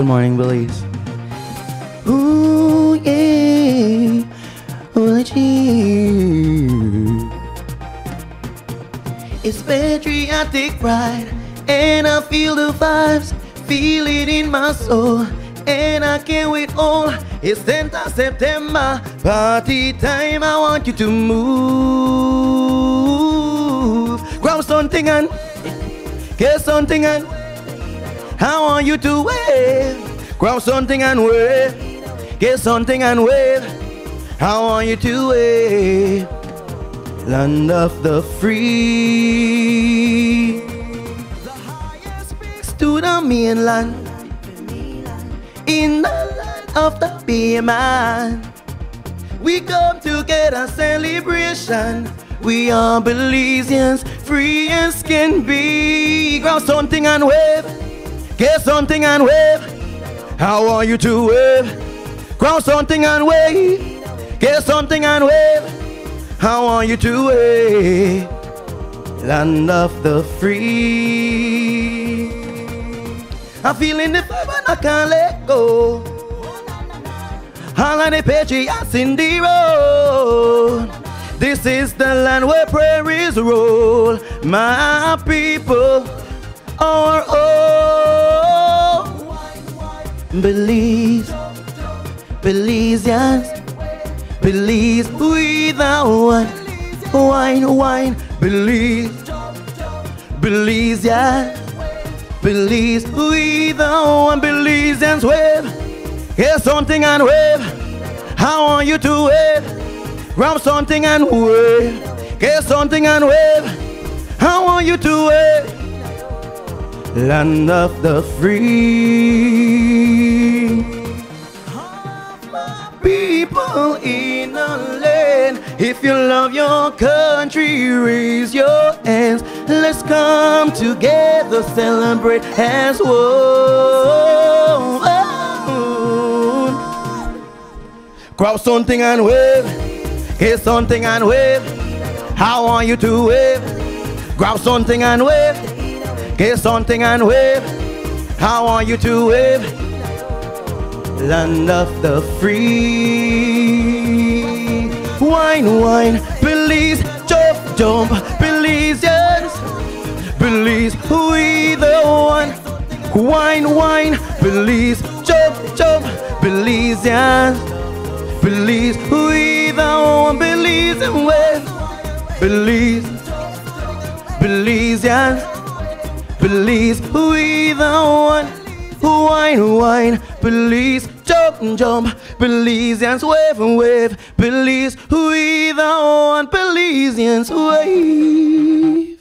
Good morning, Belize. Ooh, yeah. Gee. It's patriotic pride, and I feel the vibes, feel it in my soul, and I can't wait all. It's 10th of September, party time. I want you to move. Grab something and get something and I want you to wave. Grab something and wave. Get something and wave. I want you to wave. Land of the free. The highest peaks to the mainland. In the land of the beer man. We come together, celebration. We are Belizeans, free as can be. Grab something and wave. Get something and wave. How are you to wave. Grab something and wave. Get something and wave. How are you to wave. Land of the free. I'm feeling the vibe and I can't let go. All of the patriots in the road. This is the land where prairies roll. My people are. Belize, Belizeans, Belize, the one. Wine, wine, Belize, Belize, yeah. Belize, the one. Belizeans wave. Here's something and wave. I want you to wave. Grab something and wave. Get something and wave. I want you to wave. Land of the free. People in the land, if you love your country, raise your hands. Let's come together, celebrate as one. Grab something and wave. Get something and wave. I want you to wave. Grab something and wave. Get something and wave. I want you to wave. Land of the free. Wine, wine, Belize, jump, jump, Belize, yes. Belize, we the one. Wine, wine, Belize, jump, jump, Belize, yes. Belize, we the one, Belize and wave. Belize, Belize, yes. Belize, we the one. Wine, wine, Belize, jump, jump, Belizeans wave and wave, Belize, we the one, Belizeans wave.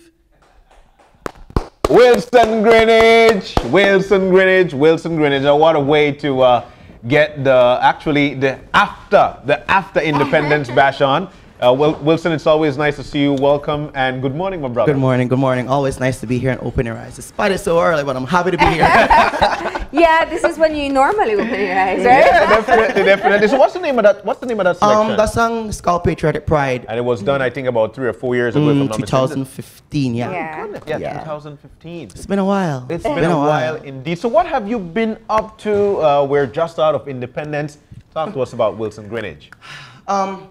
Wilson Grinage, Wilson Grinage, Wilson Grinage. And what a way to uh, get the actually the after the after Independence Bash on. Uh, Wil- Wilson, it's always nice to see you. Welcome and good morning, my brother. Good morning, good morning. Always nice to be here and open your eyes. Despite it's so early, but I'm happy to be here. Yeah, this is when you normally open your eyes, right? Yeah, definitely, definitely. So what's the name of that? What's the name of that selection? um, that song is called Patriotic Pride. and it was done, I think, about three or four years ago. Mm, 2015, yeah. Yeah. Yeah, Yeah. 2015. It's been a while. It's been, a while indeed. So, what have you been up to? Uh, we're just out of independence. Talk to us about Wilson Grinage. Um,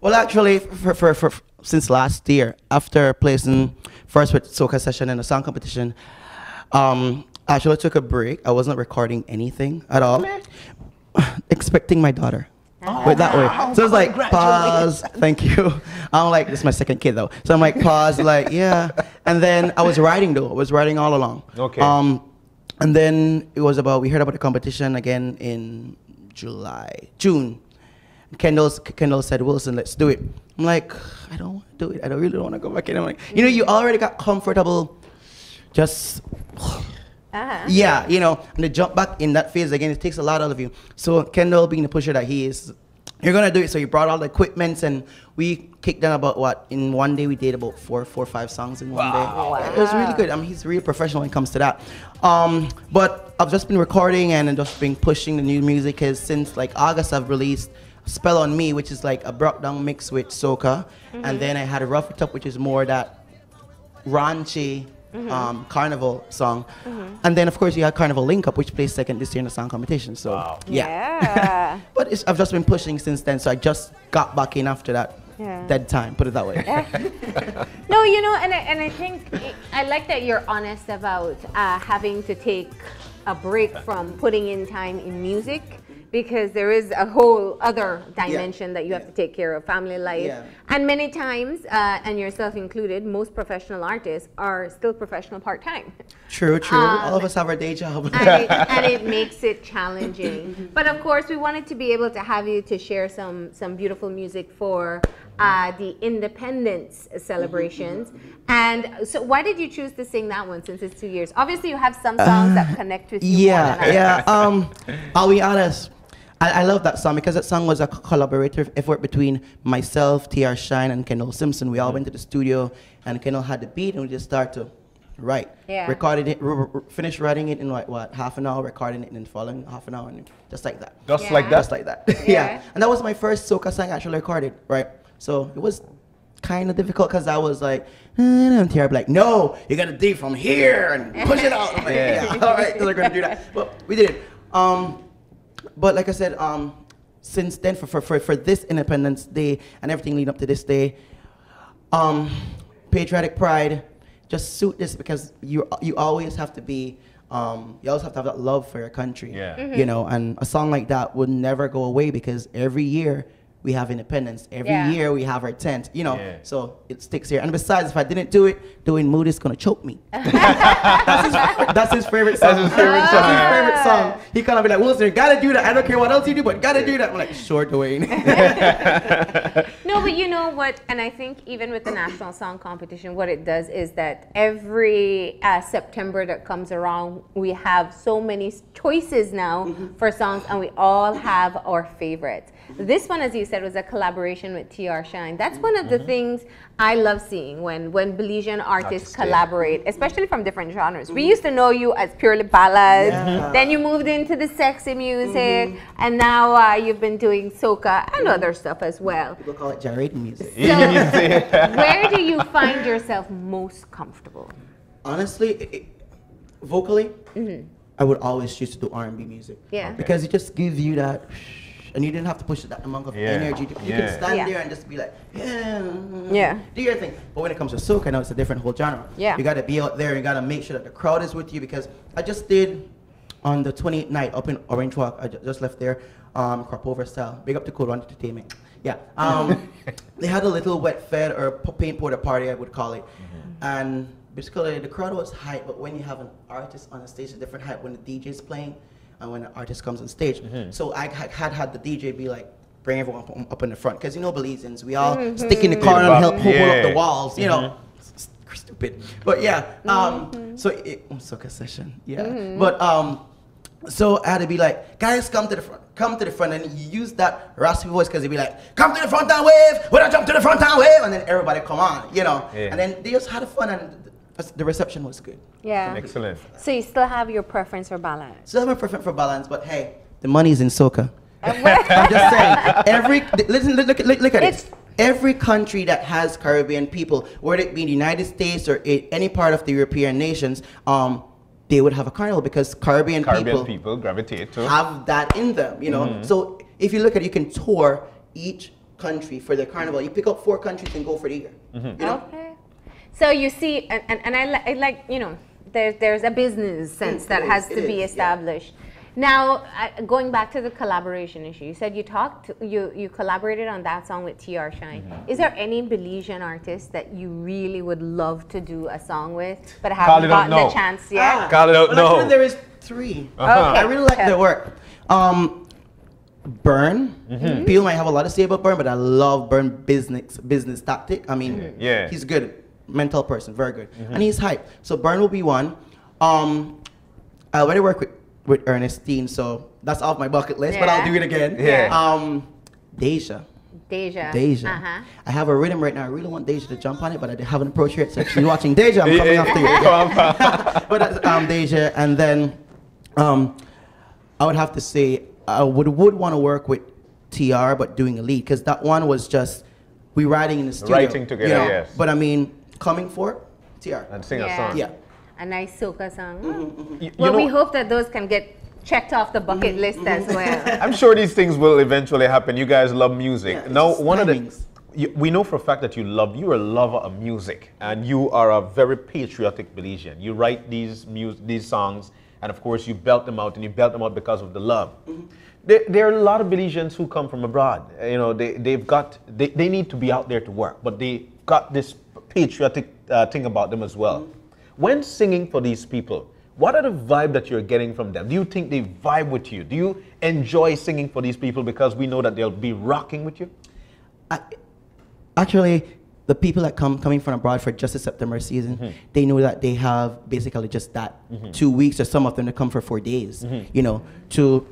well, actually, for, for, for, since last year, after placing first with Soca Session in the song competition, um, I actually took a break. I wasn't recording anything at all, expecting my daughter. Put it that way. So it's like pause. Thank you. I'm like, this is my second kid though. So I'm like pause, like yeah. And then I was writing though. I was writing all along. Okay. Um, and then it was about we heard about the competition again in July, June. Kendall's Kendall said, Wilson, let's do it. I'm like, I don't want to do it. I don't really want to go back in. I'm like, you know, you already got comfortable. Just Uh-huh. yeah, you know, and to jump back in that phase again, it takes a lot out of you. So Kendall, being the pusher that he is, you're gonna do it. So he brought all the equipments, and we kicked down about what in one day we did about four, four, five songs in one day. It was really good. I mean, he's really professional when it comes to that. Um, but I've just been recording and just been pushing the new music. Cause since like August, I've released "Spell on Me," which is like a brought down mix with soca, and then I had a "Rough It Up," which is more that raunchy um, Carnival song. And then, of course, you had Carnival Link Up, which placed second this year in the song competition. So, Wow. yeah. Yeah. But it's, I've just been pushing since then, so I just got back in after that Yeah. dead time, put it that way. No, you know, and I, and I think it, I like that you're honest about uh, having to take a break from putting in time in music because there is a whole other dimension that you have to take care of family life Yeah. and many times uh, and yourself included most professional artists are still professional part-time True, true. Um, All of us have our day job. and, it, and it makes it challenging. But of course, we wanted to be able to have you to share some some beautiful music for uh, the Independence celebrations. And so, why did you choose to sing that one? Since it's two years, obviously you have some songs that connect with you. more than Uh, Yeah, yeah. Um, I'll be honest. I, I love that song because that song was a collaborative effort between myself, T.R. Shine, and Kendall Simpson. We all went to the studio, and Kendall had the beat, and we just started to write. Yeah. Recorded it, r- r- finished writing it in like what half an hour, recording it and then following half an hour, and just like that. Just Yeah. like that. Just like that. Yeah. yeah. And that was my first soca song actually recorded, right? So it was kind of difficult because I was like, and Tiara be like, no, you gotta dig from here and push it out. I'm like, Yeah. yeah, all right, because we're gonna do that. But we did it. Um, but like I said, um, since then, for, for, for, for this Independence Day and everything leading up to this day, um, patriotic pride just suit this because you you always have to be um, you always have to have that love for your country Yeah. Mm-hmm. you know and a song like that would never go away because every year we have independence. Every Yeah. year we have our tent you know? Yeah. so it sticks here. And besides if i didn't do it doing mood is gonna choke me. That's, his, that's his favorite song That's his favorite That's song. his favorite song. He kind of be like wilson you gotta do that. I don't care what else you do but gotta do that. I'm like sure dwayne No, but you know what? And I think even with the National Song Competition, what it does is that every uh, September that comes around, we have so many choices now mm-hmm. for songs, and we all have our favorites. Mm-hmm. This one, as you said, was a collaboration with TR Shine. That's mm-hmm. one of the things I love seeing when when Belizean artists collaborate, especially from different genres. We used to know you as purely ballads, Yeah. then you moved into the sexy music, and now uh, you've been doing soca and other stuff as well. people call it gyrating music So, where do you find yourself most comfortable? honestly, it, vocally, I would always choose to do R&B music. Mm-hmm. Yeah. Okay. Because it just gives you that, and you didn't have to push that amount of Yeah. energy. You Yeah. can stand Yeah. there and just be like, yeah, Yeah. do your thing. But when it comes to soca, now it's a different whole genre. Yeah. You got to be out there. You got to make sure that the crowd is with you. Because I just did on the 28th night up in Orange Walk. I ju- just left there, um, crop over style. Big up to Cool Run Entertainment. Yeah. Um, they had a little wet fed or p- paint porter party, I would call it. And basically, the crowd was hype, but when you have an artist on the stage, a different hype when the DJ is playing and when the artist comes on stage. Mm-hmm. So I had had, had the DJ be like, bring everyone up, up in the front. Because you know, Belizeans, we all mm-hmm. stick in the car and Yeah. help hold up the walls, you know. Mm-hmm. S- s- Stupid. But yeah, um, so it, oh, soca session, yeah. But um, so I had to be like, guys, come to the front, come to the front, and you use that raspy voice because he'd be like, come to the front and wave, when I jump to the front and wave, and then everybody come on, you know. Yeah. And then they just had fun, and th- the reception was good. Yeah. Excellent. So you still have your preference for ballads? So I'm a preference for balance, but hey, the money's in soca. I'm just saying, every listen, look, look, look, look at It's- it. Every country that has Caribbean people, whether it be the United States or i- any part of the European nations, um, they would have a carnival because Caribbean, Caribbean people, people gravitate to. have that in them, you know. Mm-hmm. So if you look at it, you can tour each country for their carnival. You pick up four countries and go for the year. Mm-hmm. You know? Okay. So you see, and, and, and I, li- I like, you know, there's, there's a business sense It that is, has to be is, yeah. established. Now, uh, going back to the collaboration issue, you said you talked, you, you collaborated on that song with TR Shine. Mm-hmm. Is there any Belizean artist that you really would love to do a song with, but haven't it gotten the chance yet? Call it out Well, actually, now. there is three. Uh-huh. Okay. I really like their work. Um, Burn. Mm-hmm. People might have a lot to say about Burn, but I love Burn business business tactic. I mean, Mm-hmm. Yeah. He's good, mental person, very good, and he's hype. So Burn will be one. Um, I already work with with Ernestine, so that's off my bucket list. But I'll do it again. Yeah. Um, Deja. Deja. Deja. Uh-huh. I have a rhythm right now. I really want Deja to jump on it, but I haven't approached her yet. So if she's watching Deja, I'm coming after you. But that's um, Deja, and then um, I would have to say I would would want to work with TR, but doing a lead because that one was just we writing in the studio, Writing together, yes. But I mean, coming for TR, and sing Yeah. a song. yeah. a nice soca song. Mm-hmm, mm-hmm. You- you Well, we hope that those can get checked off the bucket mm-hmm, list as well. I'm sure these things will eventually happen. You guys love music. Yeah, now, just one of the you, we know for a fact that you love you're a lover of music and you are a very patriotic Belizean. You write these mus- these songs and of course you belt them out and you belt them out because of the love. Mm-hmm. There, there are a lot of Belizeans who come from abroad. You know, they, they've got they, they need to be out there to work, but they got this patriotic uh, thing about them as well. Mm-hmm. When singing for these people, what are the vibe that you're getting from them? Do you think they vibe with you? Do you enjoy singing for these people because we know that they'll be rocking with you? I, actually, the people that come coming from abroad for just the September season, Mm-hmm. they know that they have basically just that two weeks, or some of them to come for four days. Mm-hmm. You know, to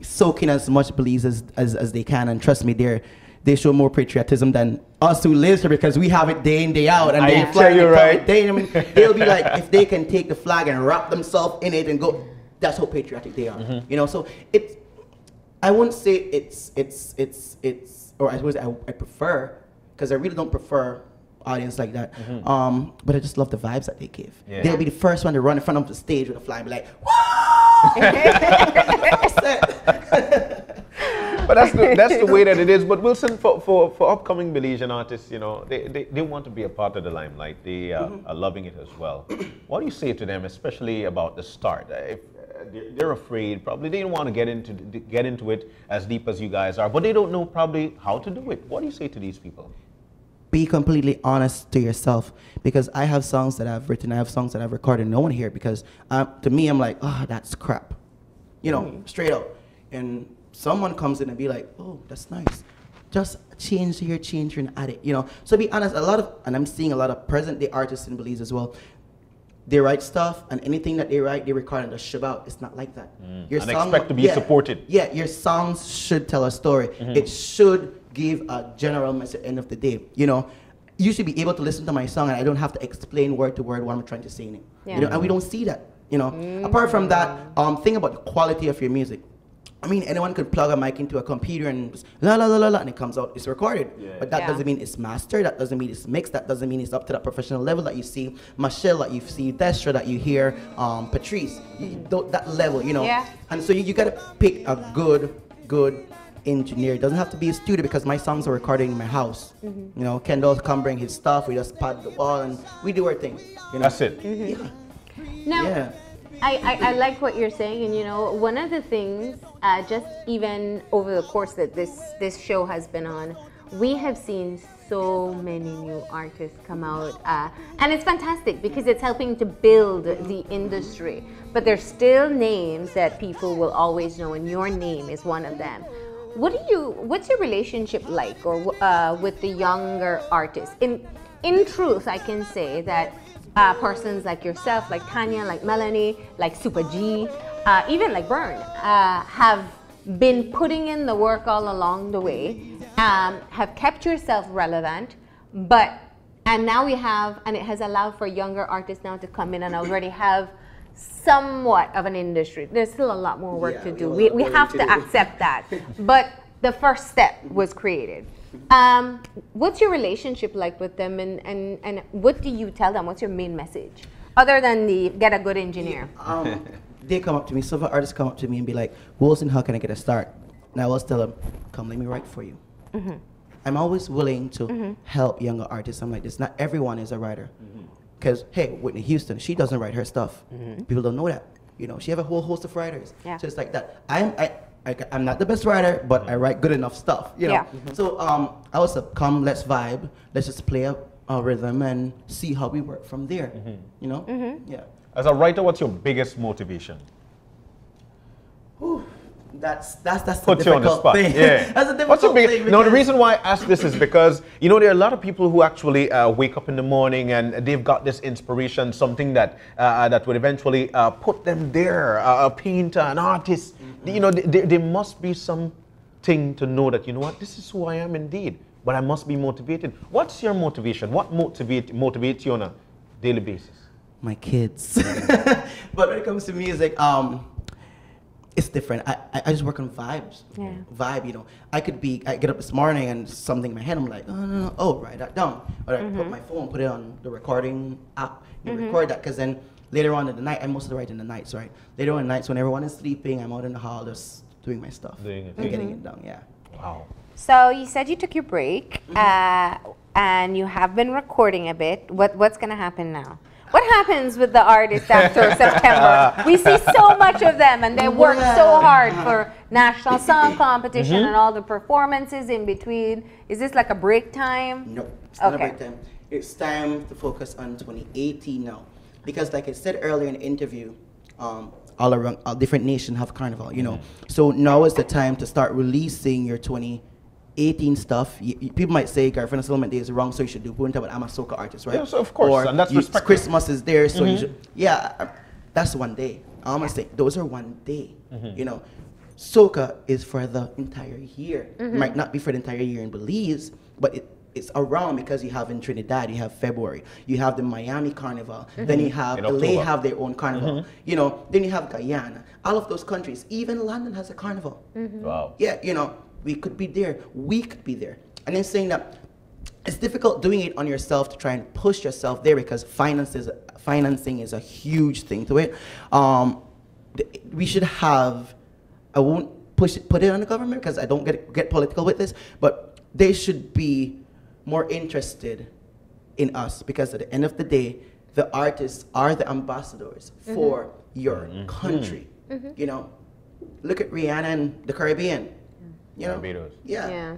soak in as much Belize as, as, as they can, and trust me, they're they show more patriotism than us who live here because we have it day in day out, and I they fly you right. Day, I mean, they'll be like, if they can take the flag and wrap themselves in it and go, that's how patriotic they are. Mm-hmm. You know, so it's I wouldn't say it's it's it's it's or I suppose I, I prefer because I really don't prefer audience like that. Um, but I just love the vibes that they give. Yeah. They'll be the first one to run in front of the stage with a flag, be like, "Whoa!" That's. But that's the, that's the way that it is. But Wilson, for, for, for upcoming Belizean artists, you know, they, they, they want to be a part of the limelight. They uh, are loving it as well. What do you say to them, especially about the start? Uh, If, uh, they're- they're afraid, probably they don't want to get into get into it as deep as you guys are, but they don't know probably how to do it. What do you say to these people? be completely honest to yourself because I have songs that I've written, I have songs that I've recorded, no one here because um, to me I'm like, oh, that's crap, you know, straight up. And someone comes in and be like, oh, that's nice. Just change here, change here, and add it, you know. So be honest, a lot of, and I'm seeing a lot of present day artists in Belize as well. They write stuff, and anything that they write, they record and just shove out. It's not like that. Mm. and expect to be supported. Yeah, your songs should tell a story. Mm-hmm. It should give a general message at the end of the day. You know, you should be able to listen to my song and I don't have to explain word to word what I'm trying to say in it. Yeah. You know, and we don't see that. You know, mm. apart from that, um, think about the quality of your music. I mean, anyone could plug a mic into a computer and just la la la la la, and it comes out. It's recorded, but that Yeah. doesn't mean it's mastered. That doesn't mean it's mixed. That doesn't mean it's up to that professional level that you see Michelle, that you see Destra, that you hear um, Patrice. You, tho- that level, you know. Yeah. And so you, you gotta pick a good, good engineer. It doesn't have to be a studio because my songs are recorded in my house. Mm-hmm. You know, Kendall come bring his stuff. We just pad the wall and we do our thing. You know. That's it. Yeah. Now, Yeah. I, I, I like what you're saying, and you know, one of the things, uh, just even over the course that this this show has been on, we have seen so many new artists come out, uh, and it's fantastic because it's helping to build the industry. But there's still names that people will always know, and your name is one of them. What do you? What's your relationship like, or uh, with the younger artists? In in truth, I can say that uh, persons like yourself, like Tanya, like Melanie, like Super G, uh, even like Bern, uh, have been putting in the work all along the way, um, have kept yourself relevant, but and now we have, and it has allowed for younger artists now to come in and already have somewhat of an industry. There's still a lot more work Yeah, to do. We, we have to to accept that. But the first step was created. Um, what's your relationship like with them, and, and, and what do you tell them? What's your main message, other than the get a good engineer? um, they come up to me, several artists come up to me and be like, Wilson, how can I get a start? And I always tell them, come, let me write for you. I'm always willing to help younger artists. I'm like this. Not everyone is a writer. Because, hey, Whitney Houston, she doesn't write her stuff. People don't know that. You know, she have a whole host of writers. Yeah. So it's like that. I'm, I, I, I'm not the best writer, but I write good enough stuff. You know. Yeah. Mm-hmm. So um, I was like, come, let's vibe. Let's just play a, a rhythm and see how we work from there. Mm-hmm. You know. Mm-hmm. Yeah. As a writer, what's your biggest motivation? Whew. That's that's that's Put the you on the difficult spot. thing. Yeah. that's a difficult What's your big, thing. no, the reason why I ask this is because you know there are a lot of people who actually uh, wake up in the morning and they've got this inspiration, something that uh, that would eventually uh, put them there. Uh, a painter, an artist. You know, there there must be something to know that you know what this is who I am indeed. But I must be motivated. What's your motivation? What motivate motivates you on a daily basis? my kids. but when it comes to music, um, it's different. I, I, I just work on vibes. Yeah. Vibe, you know. I could be, I get up this morning and something in my head, I'm like, oh, no, no, oh, write that down. Or I put mm-hmm. my phone, put it on the recording app, you mm-hmm. record that, because then later on in the night, I mostly write in the nights, right? Later on in the nights when everyone is sleeping, I'm out in the hall just doing my stuff. Doing it. and getting it done, yeah. Wow. So you said you took your break, mm-hmm. uh, and you have been recording a bit. What what's gonna happen now? What happens with the artists after September? We see so much of them, and they work so hard for national song competition and all the performances in between. Is this like a break time? No, it's not Okay. about time. It's time to focus on 2018 now. Because like I said earlier in the interview, um, all around, all different nations have carnival, you know. So now is the time to start releasing your 2018 stuff. Y- y- people might say Garifuna Settlement Day is wrong, so you should do Punta, but I'm a soca artist, right? Yes, of course, Or and that's you- Christmas is there, so you mm-hmm. should, yeah, that's one day. I'm gonna say those are one day, mm-hmm. you know. Soca is for the entire year. It might not be for the entire year in Belize, but it, it's around because you have in Trinidad, you have February, you have the Miami Carnival, then you have In LA have their own carnival, you know, then you have Guyana. All of those countries, even London has a carnival. Wow. Yeah, you know, we could be there, we could be there. And then saying that it's difficult doing it on yourself to try and push yourself there because finances, financing is a huge thing to it. Um, we should have, I won't push it, put it on the government because I don't get, get political with this, but they should be more interested in us because at the end of the day, the artists are the ambassadors mm-hmm. for your mm-hmm. country. Mm-hmm. You know, look at Rihanna and the Caribbean. You know, Barbados. yeah. Yeah.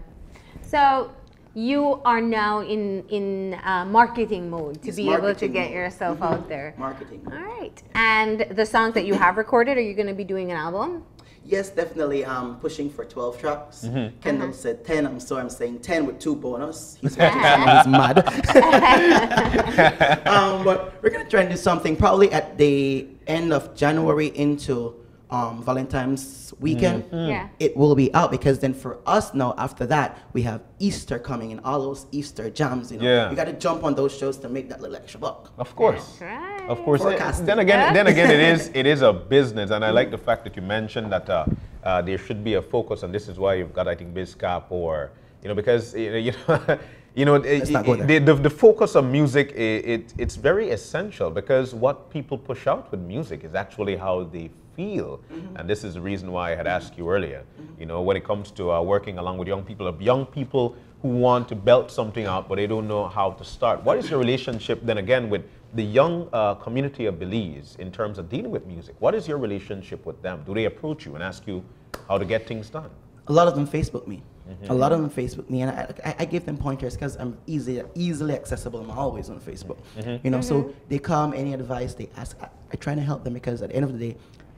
So you are now in in uh, marketing mode to It's be able to get mode. yourself Mhm. out there. Marketing. All right. And the songs that you have recorded, are you going to be doing an album? Yes, definitely. I'm pushing for 12 tracks. Kendall said 10. I'm sorry, I'm saying 10 with two bonus. He's, he's mad. um, but we're gonna try and do something probably at the end of January into um, Valentine's weekend. Yeah. It will be out because then for us now after that we have Easter coming and all those Easter jams. You know, Yeah. you got to jump on those shows to make that little extra buck. Of course. Right. Of course. Forecasting. Then again, then again, it is it is a business, and I like the fact that you mentioned that uh, uh, there should be a focus, and this is why you've got I think BizCap or you know because you know you know. You know, it- not go it- there. the, the, the focus of music, i it, it's very essential because what people push out with music is actually how they feel. Mm-hmm. And this is the reason why I had mm-hmm. asked you earlier, mm-hmm. you know, when it comes to uh, working along with young people, of young people who want to belt something out but they don't know how to start. What is your relationship then again with the young uh, community of Belize in terms of dealing with music? What is your relationship with them? Do they approach you and ask you how to get things done? a lot of them Facebook me. A lot of them Facebook me, and I, I, I give them pointers because I'm easy, easily accessible. I'm always on Facebook. You know, so they come, any advice they ask, I, I try to help them because at the end of the day,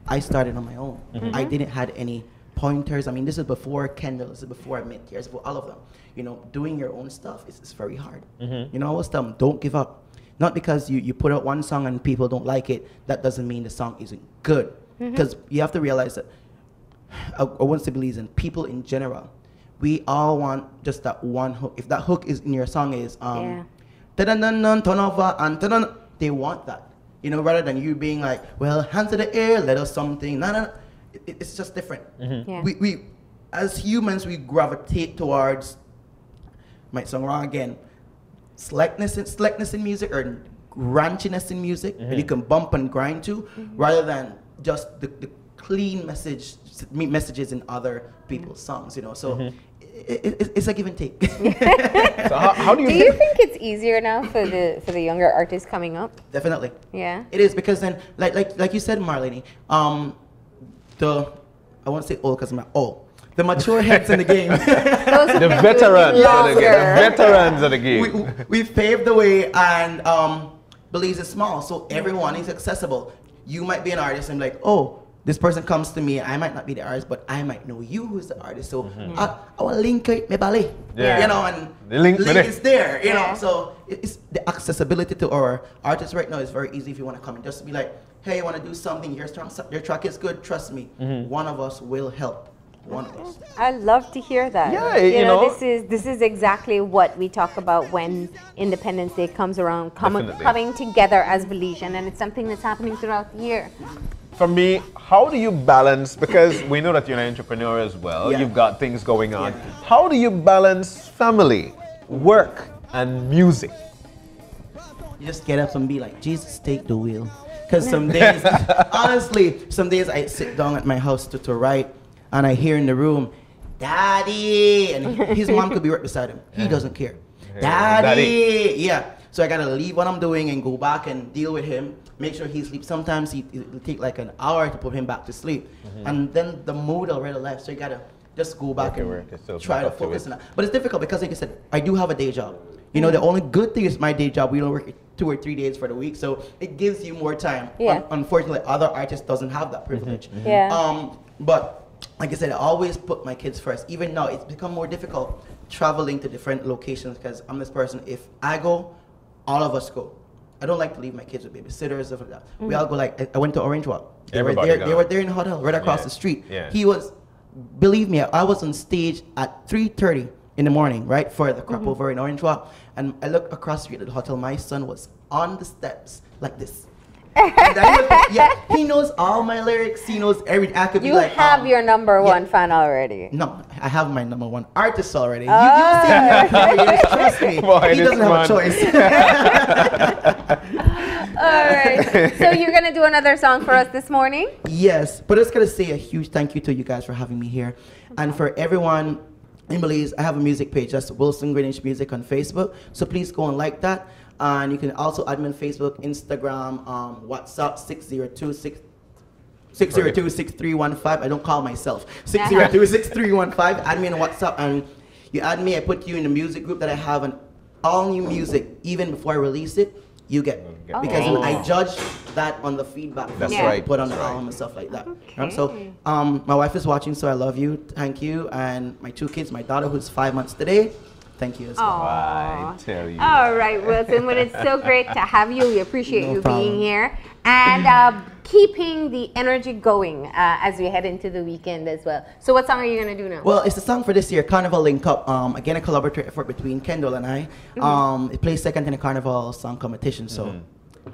I started on my own. Mm-hmm. I didn't had any pointers. I mean, this is before Kendall. This is before I met Tears. Before all of them. You know, doing your own stuff is, is very hard. Mm-hmm. You know, I always tell them, don't give up. Not because you, you put out one song and people don't like it, that doesn't mean the song isn't good. Mm-hmm. Because you have to realize that I, I wouldn't say Belize in people in general. We all want just that one hook. If that hook is in your song is um, Yeah. um, da-dun-dun-dun, turn over and they want that. You know, rather than you being like, well, hands to the air, let us something. No, no, no. It, it's just different. Mm-hmm. Yeah. We, we, as humans, we gravitate towards, might sound wrong again, slackness in, slackness in music or ranchiness in music that mm-hmm. you can bump and grind to, mm-hmm. rather than just the, the clean message messages in other people's songs. You know, so i i- it's a give and take. So how, how do you Do you think it's easier now for the for the younger artists coming up? Definitely. Yeah. It is because then, like like like you said, Marlene, um, the I won't say old because I'm not old. The mature heads in the game. The been doing it veterans of the game. The veterans of the game. we, we've paved the way and um, Belize is small, so everyone is accessible. You might be an artist and like, oh, this person comes to me. I might not be the artist, but I might know you who's the artist. So I, I will link it, me ballet. Yeah. You know, and The link link with it. is there. You know, so it's the accessibility to our artists right now is very easy. If you want to come and just be like, hey, I want to do something. Your track, your track is good. Trust me, Mm-hmm. one of us will help. One of us. I love to hear that. Yeah, you know. this is this is exactly what we talk about when Independence Day comes around, com- coming together as Belizean, and it's something that's happening throughout the year. For me, how do you balance? Because we know that you're an entrepreneur as well. Yeah. You've got things going on. Yeah. How do you balance family, work, and music? You just get up and be like, Jesus, take the wheel. Because some days, honestly, some days I sit down at my house to, to write, and I hear in the room, Daddy, and his mom could be right beside him. He doesn't care. Daddy, Daddy. yeah. So I gotta leave what I'm doing and go back and deal with him. Make sure he sleeps. Sometimes he, it'll take like an hour to put him back to sleep, and then the mood already left. So you gotta just go back and work try to back to focus on that. But it's difficult because, like I said, I do have a day job. You know, the only good thing is my day job. We don't work two or three days for the week, so it gives you more time. Yeah. Un- unfortunately, other artists doesn't have that privilege. Yeah. Um, but like I said, I always put my kids first. Even now, it's become more difficult traveling to different locations because I'm this person. If I go, all of us go. I don't like to leave my kids with babysitters stuff like that. We all go. Like I- I went to Orange Walk. They were Everybody there. They were there in the hotel right across Yeah. the street. Yeah. He was, believe me, I was on stage at 3:30 in the morning, right, for the crop over in Orange Walk, and I looked across the street at the hotel. My son was on the steps like this. Was- yeah, he knows all my lyrics. He knows every. I could be You like, have um, your number yeah. one fan already. No, I have my number one artist already. You, Ah. you've seen me. Trust me. Boy, he doesn't have man. a choice. All right. So you're gonna do another song for us this morning? Yes, but I just gonna say a huge thank you to you guys for having me here, and for everyone in Belize. I have a music page. That's Wilson Grinage Music on Facebook. So please go and like that, and you can also add me on Facebook, Instagram, um, WhatsApp six zero two six. 602-6315. I don't call myself. 602-6315. Add me on WhatsApp and you add me. I put you in the music group that I have and all new music, even before I release it, you get. Oh. Because I judge that on the feedback That's that you right, put on that's the right. album and stuff like that. Um, so um, my wife is watching, so I love you. Thank you. And my two kids, my daughter who's five months today, thank you as well. I tell you. All right, Wilson. Well, it's so great to have you. We appreciate No you problem. being here and uh, keeping the energy going uh, as we head into the weekend as well. So, what song are you gonna do now? Well, it's the song for this year, Carnival Link Up. Um, again, a collaborative effort between Kendall and I. Mm-hmm. Um, it plays second in the Carnival song competition, so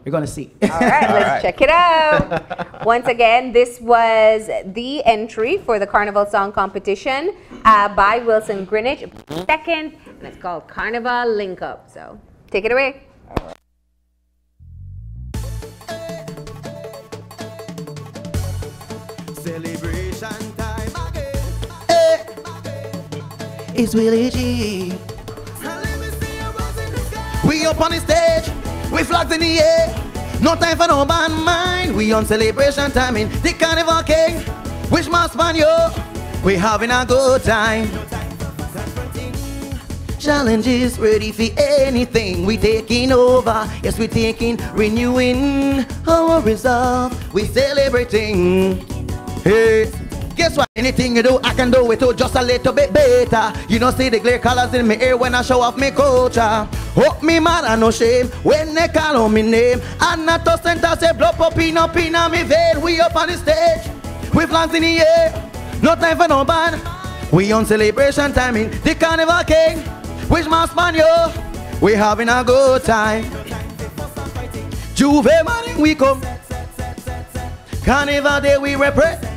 you're gonna see. All right, let's right. check it out. Once again, this was the entry for the Carnival Song Competition uh, by Wilson Grinage, second, and it's called Carnival Link Up. So, take it away. It's Willie G. We up on the stage, we flags in the air. No time for no bad mind. We on celebration time in the carnival king. Must man yo? We having a good time. Challenges ready for anything. We taking over. Yes, we taking, renewing our resolve. We celebrating. Hey, guess what? Anything you do, I can do it too, just a little bit better. You know, see the clear colors in my ear when I show off my culture. Hope me man, I no shame when they call on me name. And not to center say blow up in up in me vein. We up on the stage, we flags in the air. No time for no band. We on celebration time in the carnival king. Which man yo? We having a good time. Juve man, we come. Carnival day we represent.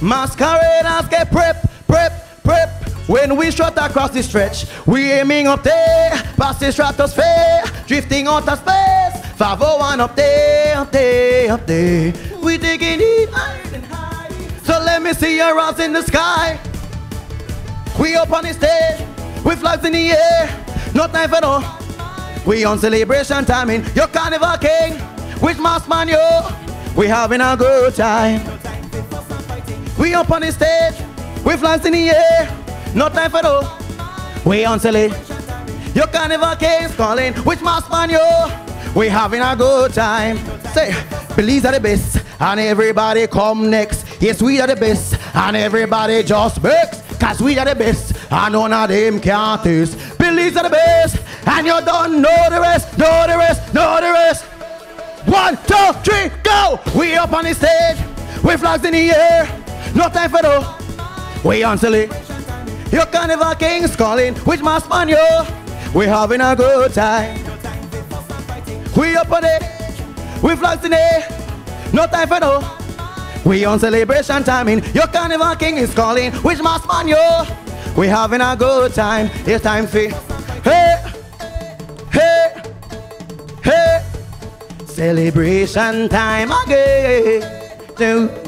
Masqueraders get prep, prep, prep. When we strut across the stretch, we aiming up there, past the stratosphere, drifting out of space. 501 up there, up there, up there. We digging deep, higher high. So let me see your eyes in the sky. We up on the stage, with flags in the air. No time for no. We on celebration time in your carnival king. with mass man yo? We having a good time. We up on the stage, we flags in the air. No time for no. We on silly. Your carnival king's calling. Which mass man yo? We having a good time. Say, Belize are the best, and everybody come next. Yes, we are the best, and everybody just makes. Cause we are the best, and none of them can't taste. Belize are the best, and you don't know the rest, know the rest, know the rest. One, two, three, go! We up on the stage, with flags in the air. No time for no. We on silly. Your carnival king's calling. Which mass man yo? We having a good time. We up on it. We flags in air. No time for no. We on celebration time in your carnival king is calling. Which mass man yo? We having a good time. It's time for hey, hey, hey. celebration time again.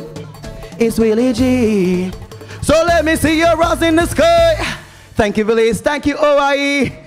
It's Willie G. So let me see your rose in the sky. Thank you, Belize. Thank you, OIE.